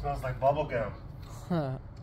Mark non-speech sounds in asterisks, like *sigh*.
smells like bubblegum. Huh. *laughs*